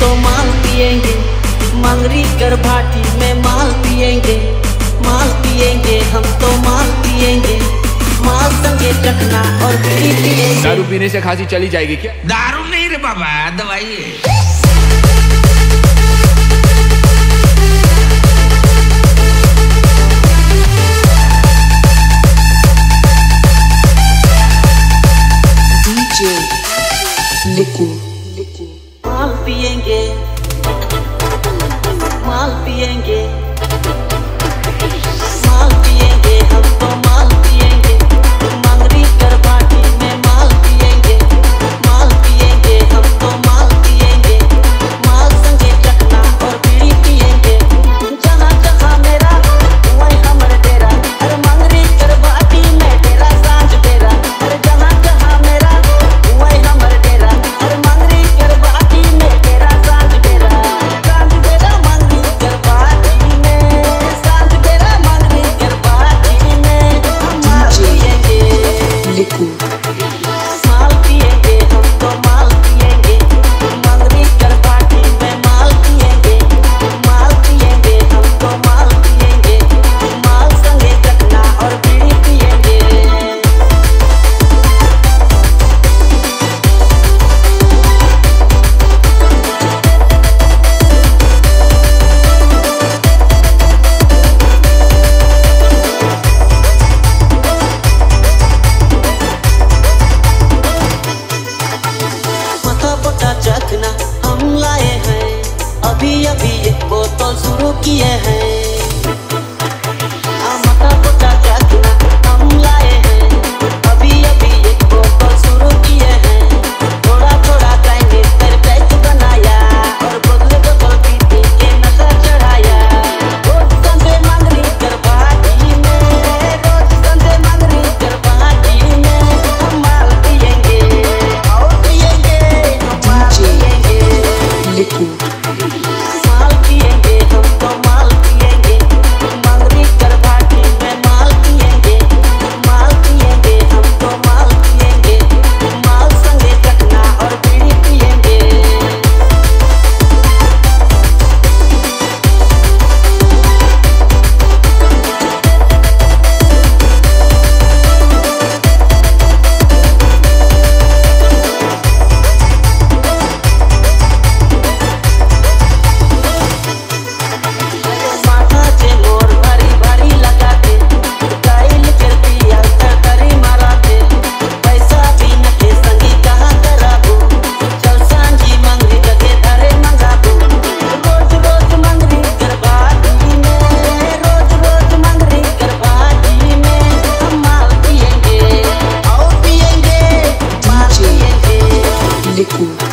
तो माल पिएँगे। मंगरी कर भाटी में माल पिएँगे। माल पिएँगे हम तो माल पिएँगे। माल संगे चखना और बीड़ी पिएँगे। दारू पीने से खांसी चली जाएगी क्या? दारू नहीं रे बाबा दवाई है। liquid. being gay. किए हैं। público.